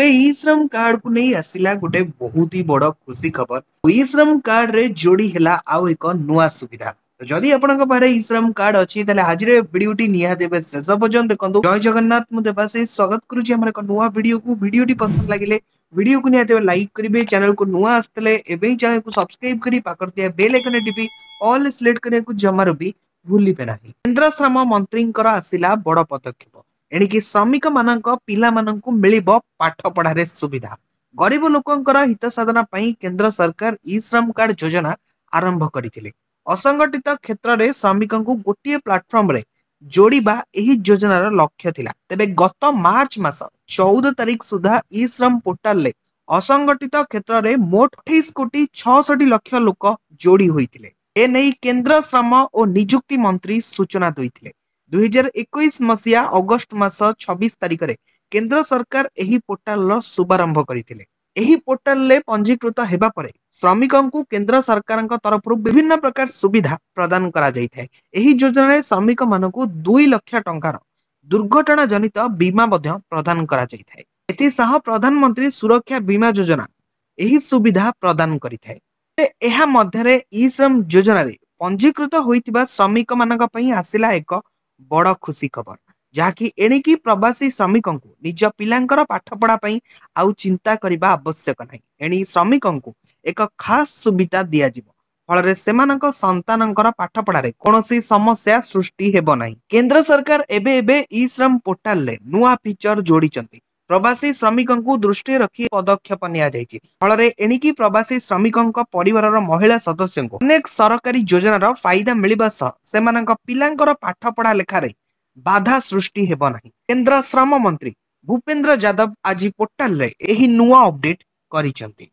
तबे कार्ड को नहीं आसिला गुटे बहुत ही बड़ खुशी खबर तो ई कार्ड रे जोड़ी हला आउ एक नुआ सुविधा तो जदि आपण को कार्ड अछि आज शेष पजन देखंतु जय जगन्नाथ मु देबासे स्वागत करू छी को वीडियो पसंद लागिले वीडियो को निहा लाइक करबे चैनल को नुआ आस्तले चैनल को सब्सक्राइब करी पाकर बेल आइकन रे टिपी ऑल सेलेक्ट को जमारो भी भूलि पे नाही श्रम मंत्री को आसिला बड़ पदक्षेप ଏଣିକି ଶ୍ରମିକମାନଙ୍କ ପିଲାମାନଙ୍କୁ ମିଳିବ ପାଠ ପଢାରେ ସୁବିଧା ଗରିବ ଲୋକଙ୍କର ହିତ ସାଧନା ପାଇଁ କେନ୍ଦ୍ର ସରକାର ଇ ଶ୍ରମ କାର୍ଡ ଯୋଜନା ଆରମ୍ଭ କରିଥିଲେ ଅସଂଗଠିତ କ୍ଷେତ୍ରରେ ଶ୍ରମିକଙ୍କୁ ଗୋଟିଏ ପ୍ଲାଟଫର୍ମରେ ଯୋଡ଼ିବା ଏହି ଯୋଜନାର ଲକ୍ଷ୍ୟ ଥିଲା ତେବେ ଗତ ମାର୍ଚ୍ଚ ମାସ ଚଉଦ ତାରିଖ ସୁଦ୍ଧା ଇ ଶ୍ରମ ପୋର୍ଟାଲରେ ଅସଂଗଠିତ କ୍ଷେତ୍ରରେ ମୋଟ ଅଠେଇଶ କୋଟି ଛଅଷଠି ଲକ୍ଷ ଲୋକ ଯୋଡ଼ି ହୋଇଥିଲେ ଏନେଇ କେନ୍ଦ୍ର ଶ୍ରମ ଓ ନିଯୁକ୍ତି ମନ୍ତ୍ରୀ ସୂଚନା ଦେଇଥିଲେ ଦୁଇହଜାର ଏକୋଇଶ ମସିହା ଅଗଷ୍ଟ ମାସ ଛବିଶ ତାରିଖରେ କେନ୍ଦ୍ର ସରକାର ଏହି ପୋର୍ଟାଲର ଶୁଭାରମ୍ଭ କରିଥିଲେ ଏହି ପୋର୍ଟାଲରେ ପଞ୍ଜୀକୃତ ହେବା ପରେ ଶ୍ରମିକଙ୍କୁ କେନ୍ଦ୍ର ସରକାରଙ୍କ ତରଫରୁ ବିଭିନ୍ନ ପ୍ରକାର ସୁବିଧା ପ୍ରଦାନ କରାଯାଇଥାଏ ଏହି ଯୋଜନାରେ ଶ୍ରମିକମାନଙ୍କୁ ଦୁଇ ଲକ୍ଷ ଟଙ୍କାର ଦୁର୍ଘଟଣା ଜନିତ ବୀମା ମଧ୍ୟ ପ୍ରଦାନ କରାଯାଇଥାଏ ଏଥିସହ ପ୍ରଧାନମନ୍ତ୍ରୀ ସୁରକ୍ଷା ବୀମା ଯୋଜନା ଏହି ସୁବିଧା ପ୍ରଦାନ କରିଥାଏ ଏହା ମଧ୍ୟରେ ଇ ଶ୍ରମ ଯୋଜନାରେ ପଞ୍ଜୀକୃତ ହୋଇଥିବା ଶ୍ରମିକମାନଙ୍କ ପାଇଁ ଆସିଲା ଏକ ବଡ଼ ଖୁସି ଖବର ଯାହାକି ଏଣିକି ପ୍ରବାସୀ ଶ୍ରମିକଙ୍କୁ ନିଜ ପିଲାଙ୍କର ପାଠପଢ଼ା ପାଇଁ ଆଉ ଚିନ୍ତା କରିବା ଆବଶ୍ୟକ ନାହିଁ ଏଣି ଶ୍ରମିକଙ୍କୁ ଏକ ଖାସ୍ ସୁବିଧା ଦିଆଯିବ ଫଳରେ ସେମାନଙ୍କ ସନ୍ତାନଙ୍କର ପାଠପଢ଼ାରେ କୌଣସି ସମସ୍ୟା ସୃଷ୍ଟି ହେବ ନାହିଁ କେନ୍ଦ୍ର ସରକାର ଏବେ ଏବେ ଇ ଶ୍ରମ ପୋର୍ଟାଲରେ ନୂଆ ଫିଚର ଯୋଡ଼ିଛନ୍ତି ପ୍ରବାସୀ ଶ୍ରମିକଙ୍କୁ ଦୃଷ୍ଟିରେ ରଖି ପଦକ୍ଷେପ ନିଆଯାଇଛି ଫଳରେ ଏଣିକି ପ୍ରବାସୀ ଶ୍ରମିକଙ୍କ ପରିବାରର ମହିଳା ସଦସ୍ୟଙ୍କୁ ଅନେକ ସରକାରୀ ଯୋଜନାର ଫାଇଦା ମିଳିବା ସହ ସେମାନଙ୍କ ପିଲାଙ୍କର ପାଠପଢା ଲେଖାରେ ବାଧା ସୃଷ୍ଟି ହେବ ନାହିଁ କେନ୍ଦ୍ର ଶ୍ରମ ମନ୍ତ୍ରୀ ଭୂପେନ୍ଦ୍ର ଯାଦବ ଆଜି ପୋର୍ଟାଲରେ ଏହି ନୂଆ ଅପଡେଟ୍ କରିଛନ୍ତି